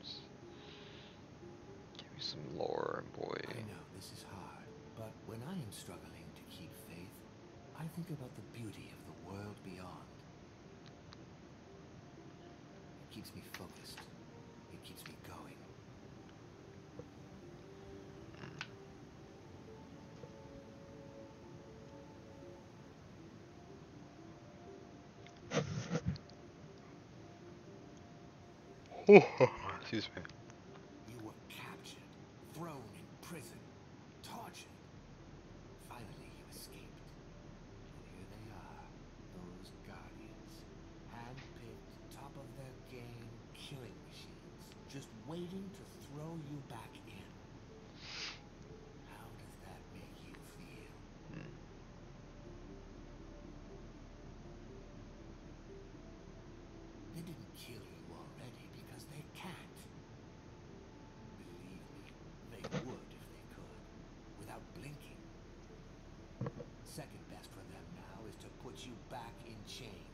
Oh, here he comes. Give me some lore, boy. I know this is hard, but when I am struggling to keep faith, I think about the beauty of the world beyond. It keeps me focused. It keeps me going. Excuse me. You were captured, thrown in prison, tortured. Finally, you escaped. And here they are, those guardians. Hand-picked, top of their game, killing machines. Just waiting to throw you back in. How does that make you feel? They didn't kill you already because they can't. Believe me, they would if they could, without blinking. Second best for them now is to put you back in chains.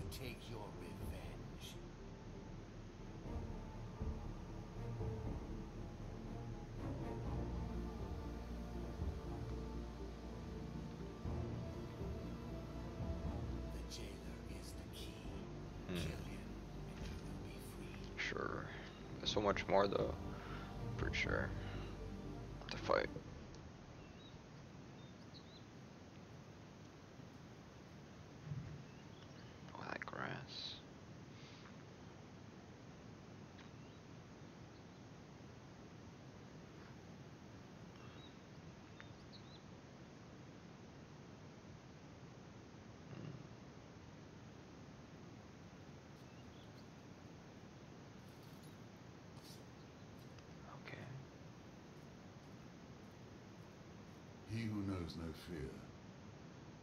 To take your revenge. The jailer is the key. Hmm. Kill him, and you will be free. Sure. There's so much more though. For sure. To fight. Oh, that grass. Okay. He who knows no fear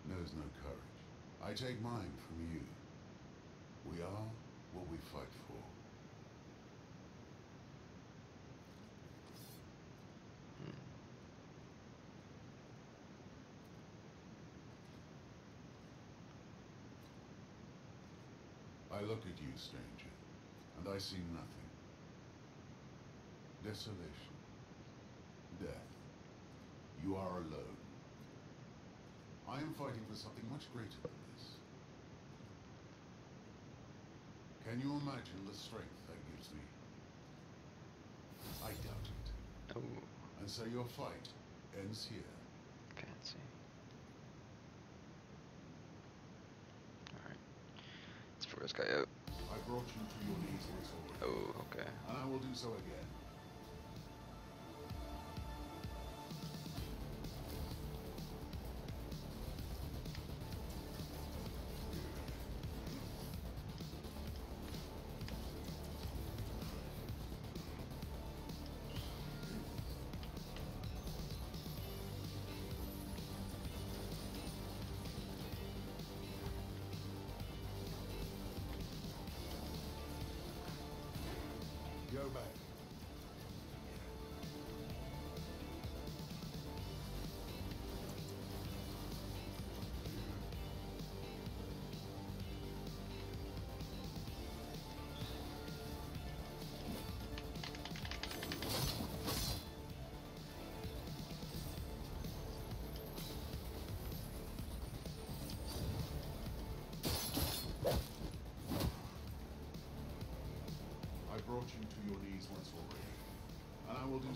knows no courage. I take mine from you. We are what we fight for. I look at you, stranger, and I see nothing. Desolation. Death. You are alone. I am fighting for something much greater than this. Can you imagine the strength that gives me? I doubt it. Oh, And so your fight ends here. can't see. Alright. Let's throw this guy out. I brought you to your knees once already. Oh, okay. And I will do so again.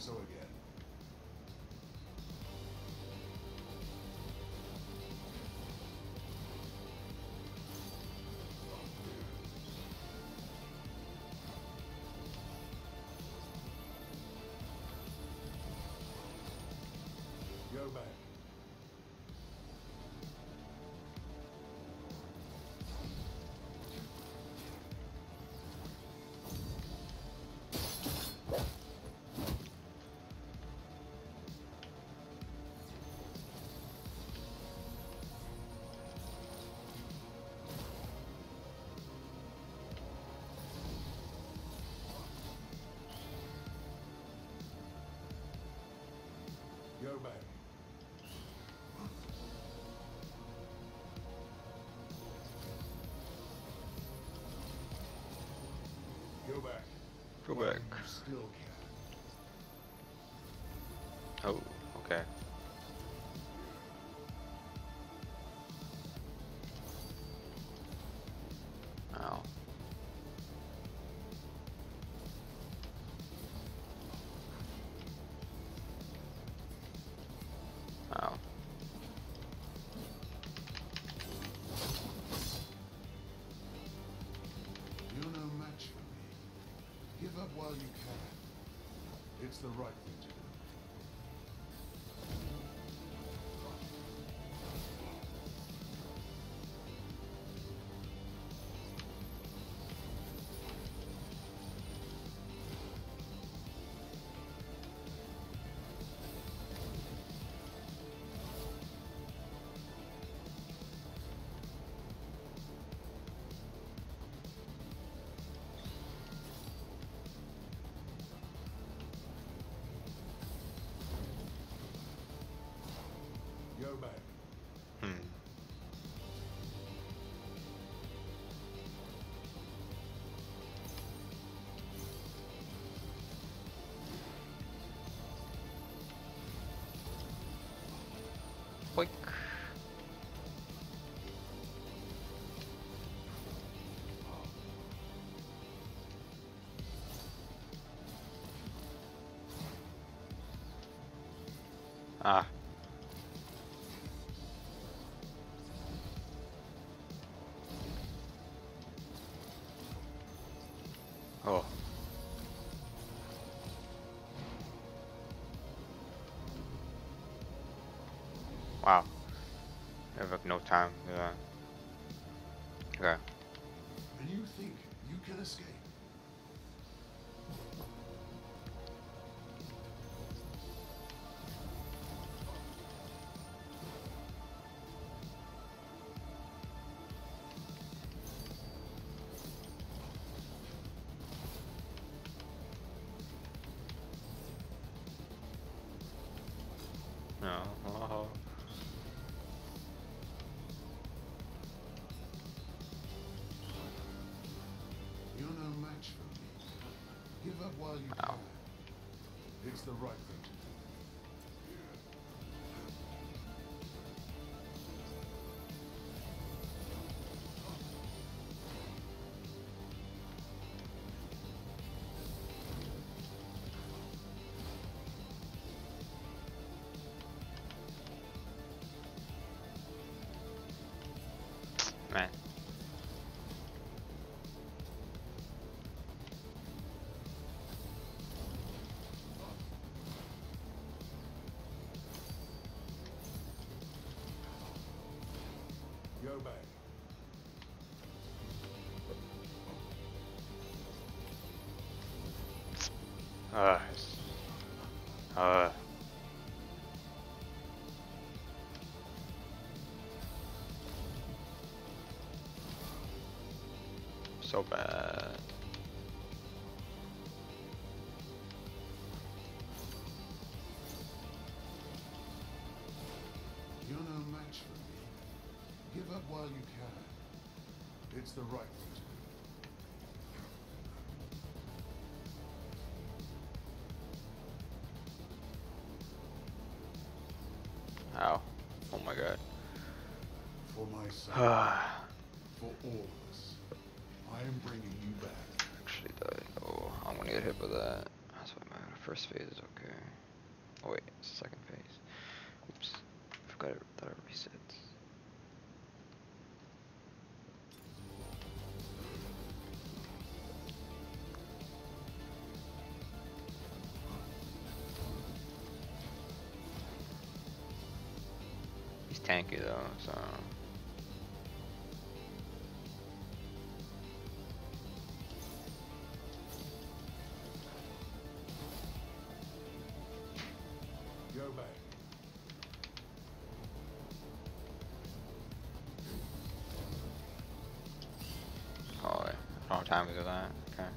so again. Can. Oh, okay. It's the right thing Ah. Oh. Wow. I have no time. Yeah. Okay. And you think you can escape? Uh. Uh. So bad. My god. For my son, Ah. for all of us. I am bringing you back. Actually died. Oh, I'm gonna get hit by that. That's what matters. First phase is okay. Oh wait, second phase. Oops. Forgot it, that it resets. time to do that. Okay.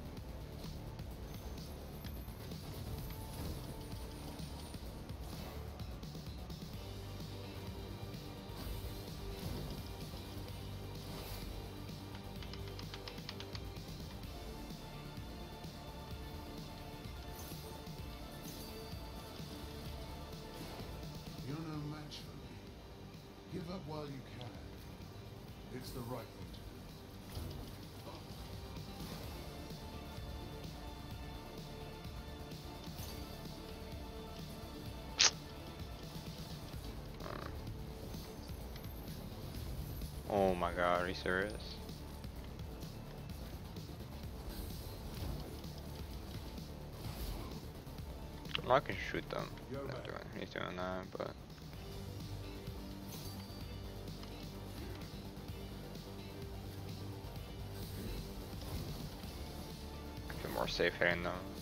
You're no match for me. Give up while you can. It's the right thing. Oh my god, are you serious? I can shoot them. Not doing, he's doing that, but I feel more safe hitting them.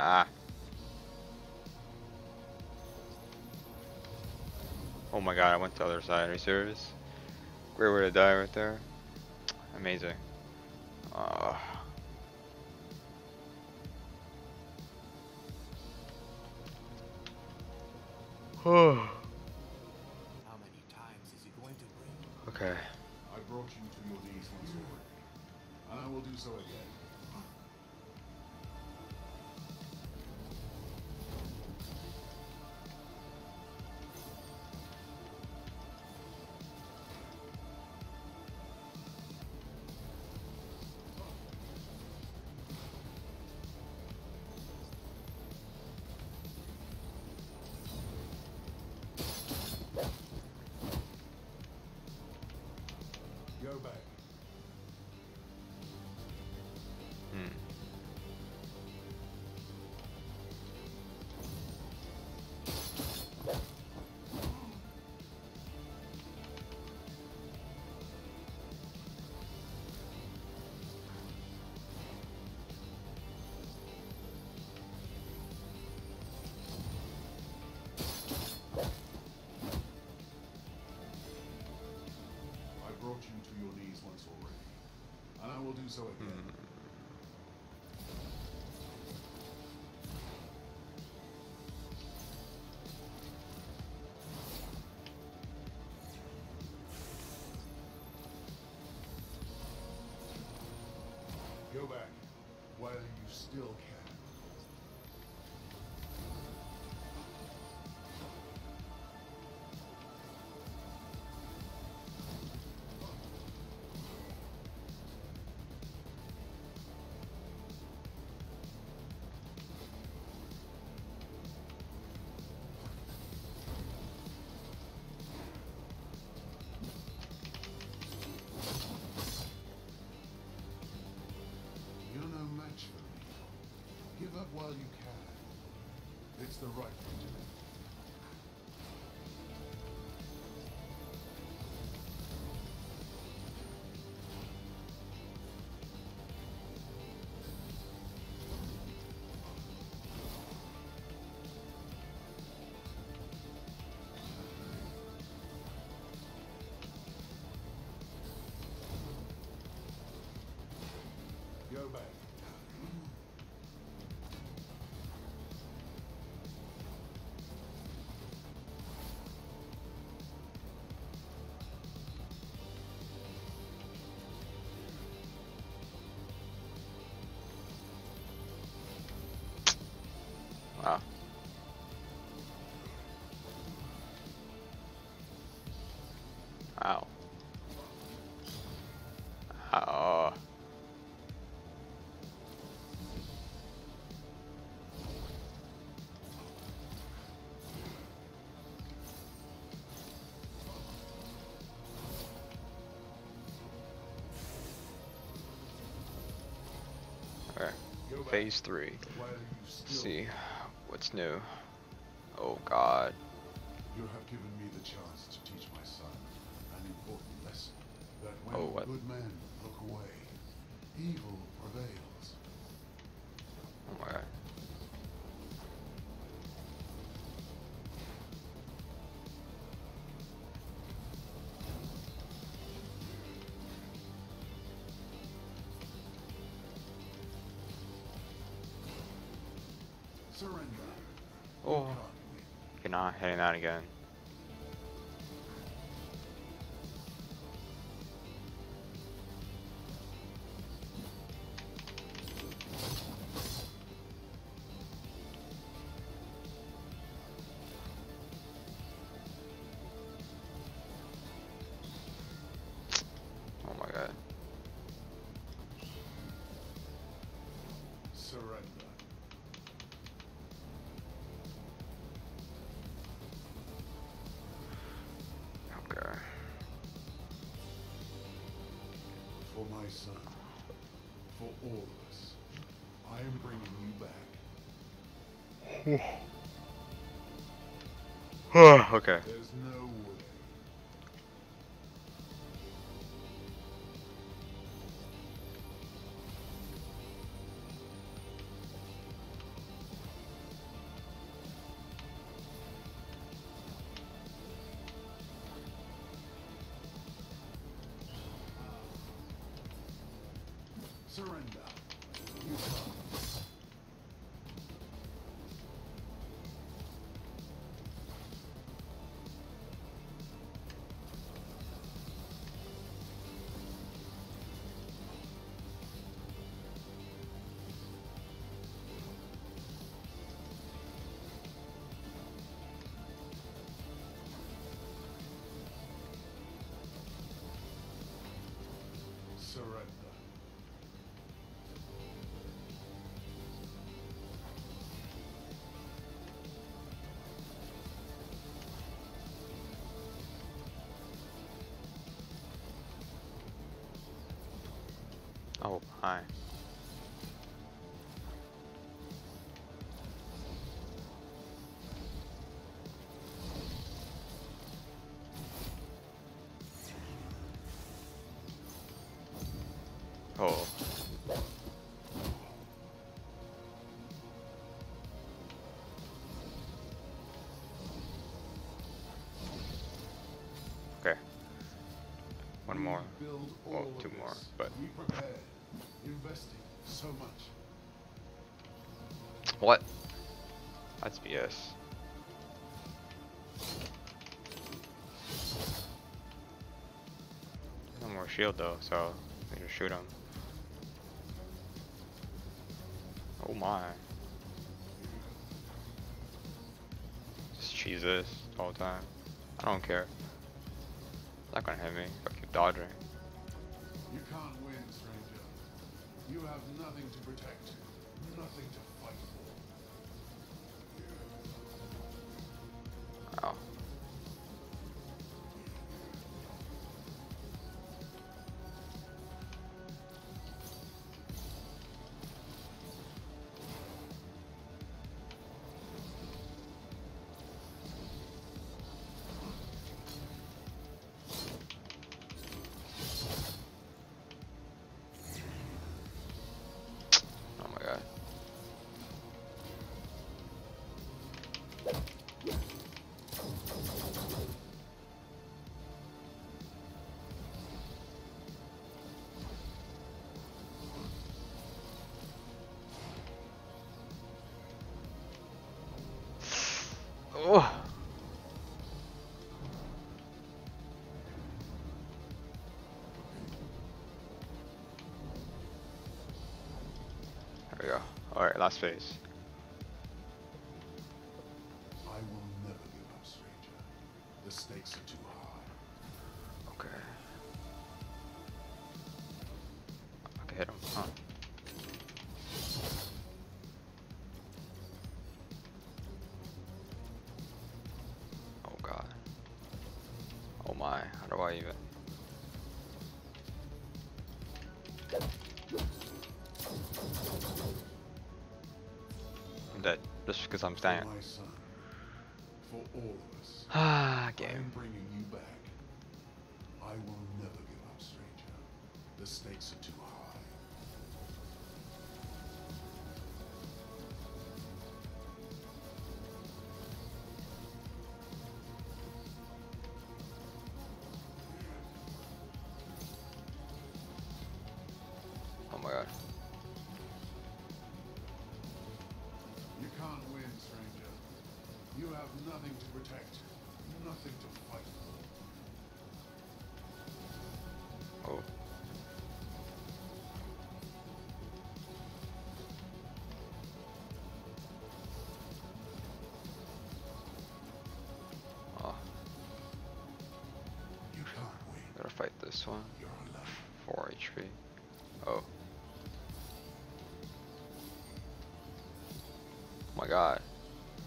Ah. Oh my god, I went to the other side. Are you serious? Great way to die right there. Amazing. Go back. Will do so again. Hmm. Go back while you still can. The right Wow. Oh. Okay. Phase three. See what's new. Oh God. You have given me the chance to teach my son an important lesson. That when Oh, what? good men look away, evil Surrender. Oh. You're not hitting that again. Okay. Surrender. Oh my. Oh. Okay. One more. Well, two more, but- so much. What? That's BS. No more shield though, so we can shoot him. Oh my. Just cheese this the whole time. I don't care. It's not gonna hit me if I keep dodging. You have nothing to protect, nothing to Alright, last phase. I will never give up, stranger. The stakes are too high. Okay. I can hit him, huh? Just because I'm For standing. my son. For all of us. Ah, I am game. bringing you back. I will never give up, stranger. The stakes are too high. This one. 4 HP. Oh. oh. my god.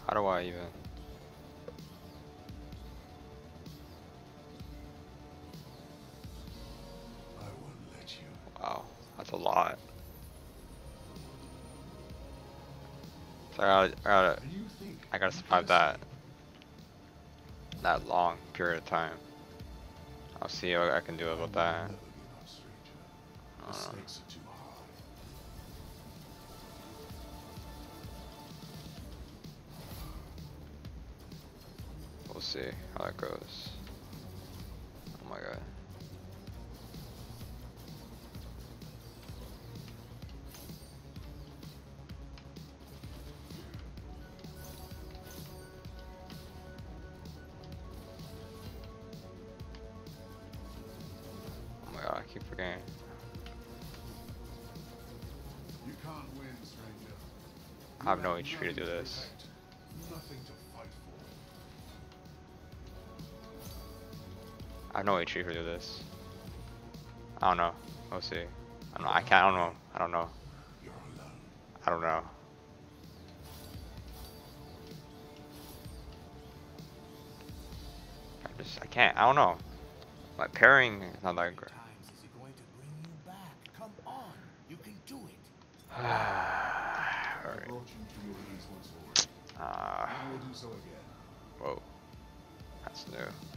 How do I even? I won't let you. Wow, that's a lot. So I gotta, I gotta, And you think I gotta survive that. That long period of time. See what I can do about that. never give up, stranger. The Uh. stakes are too high. We'll see how that goes. Have no HP to do this. I have no HP to do this. I don't know. We'll see. I don't know. I can't. I don't know. I don't know. I don't know. I just. I can't. I don't know. My parrying is not that great. Times is it going to bring you back? Come on, you can do it. I Alright. brought you to your knees once already. Whoa. That's new.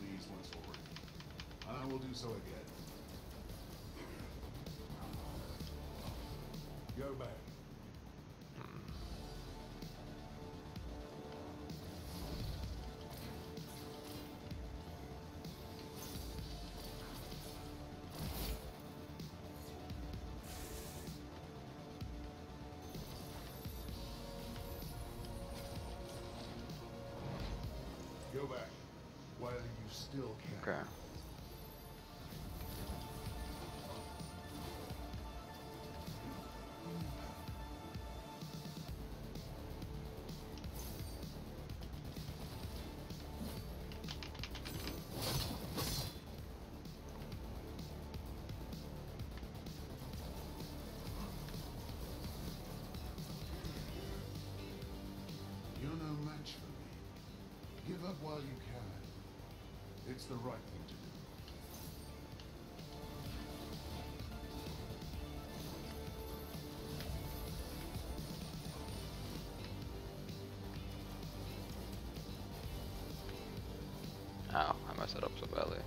Knees once. And I will do so again. Go back. Still can. Okay. It's the right thing to do. I messed it up so badly.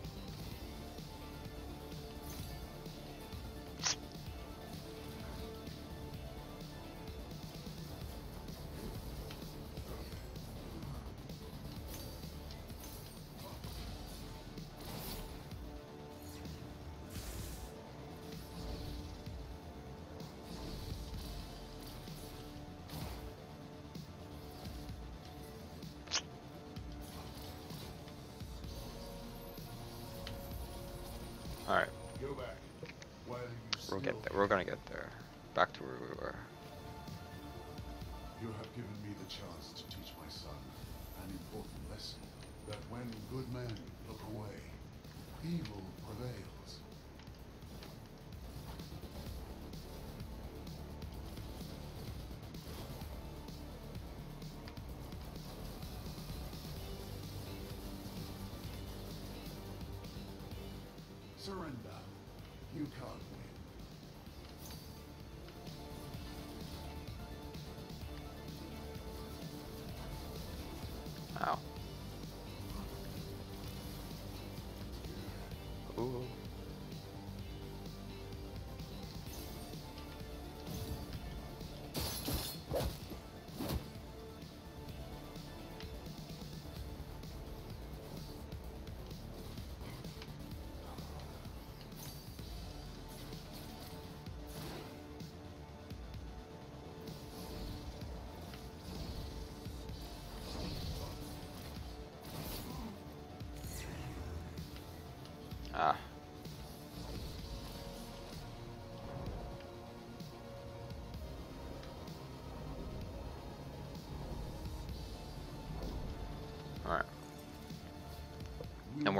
We'll get there. We're gonna get there. Back to where we were. You have given me the chance to teach my son an important lesson. That when good men look away, evil prevails. Surrender. You can't Ow.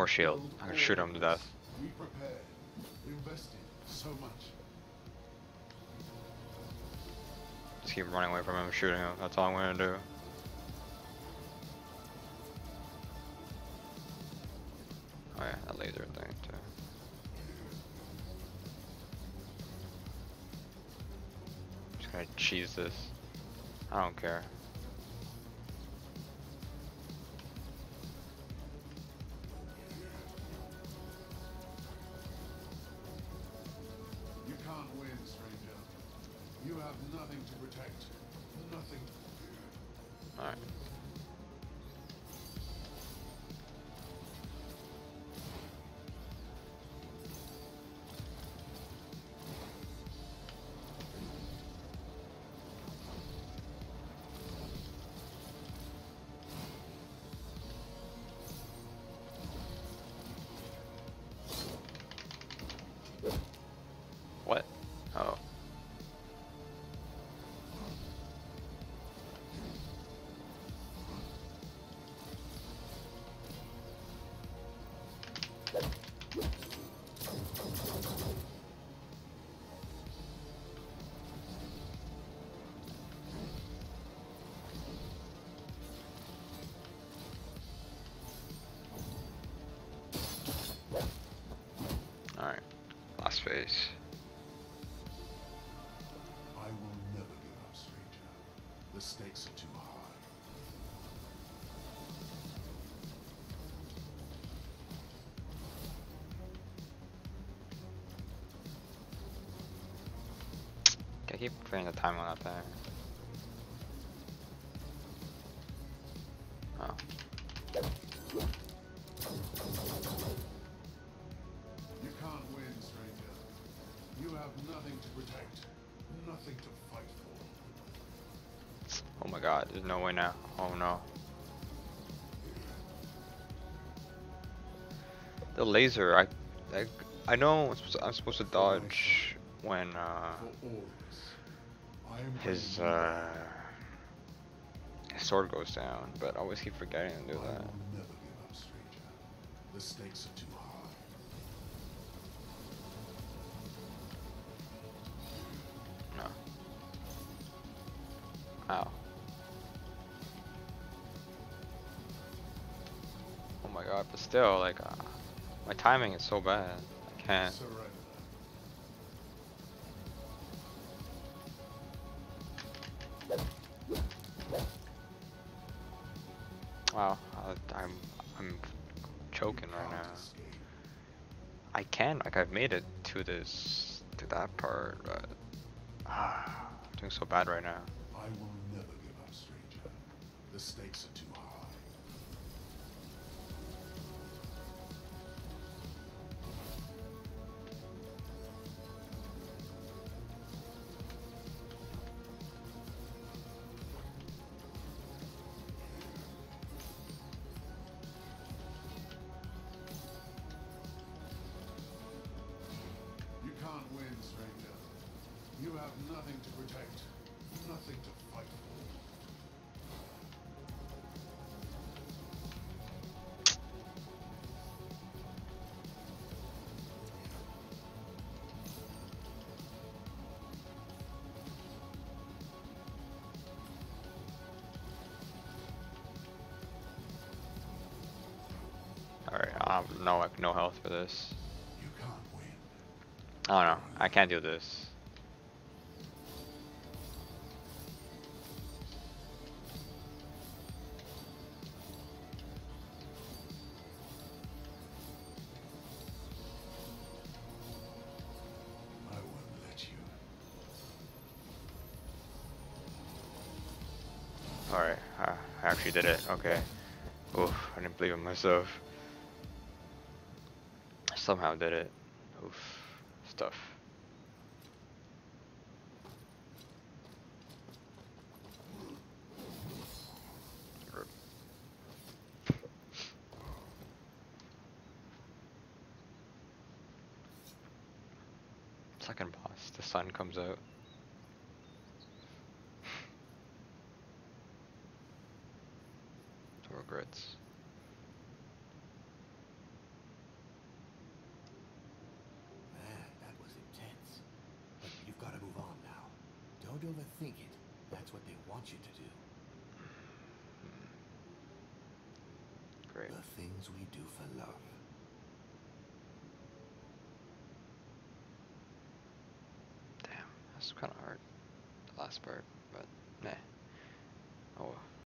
More shield. I can shoot him to death. We prepared, invested so much. Just keep running away from him, shooting him. That's all I'm gonna do. Oh yeah, that laser thing too. Just gonna cheese this. I don't care. Stakes are too. I keep putting the time on that thing. The laser, I, I, I know I'm supposed to, I'm supposed to dodge when uh, his uh, his sword goes down, but I always keep forgetting to do that. The stakes are too high. No. Ow. Oh my god, but still, like, uh, my timing is so bad. I can't. Surrender. Wow, uh, I'm I'm choking right now. I can, like, I've made it to this, to that part, but ah, I'm doing so bad right now. I will never give up, stranger. The stakes are too no, no health for this. You can't win. I don't know, I can't do this. I won't let you. Alright, uh, I actually did it, okay. Oof, I didn't believe in myself. Somehow did it. Oof, stuff.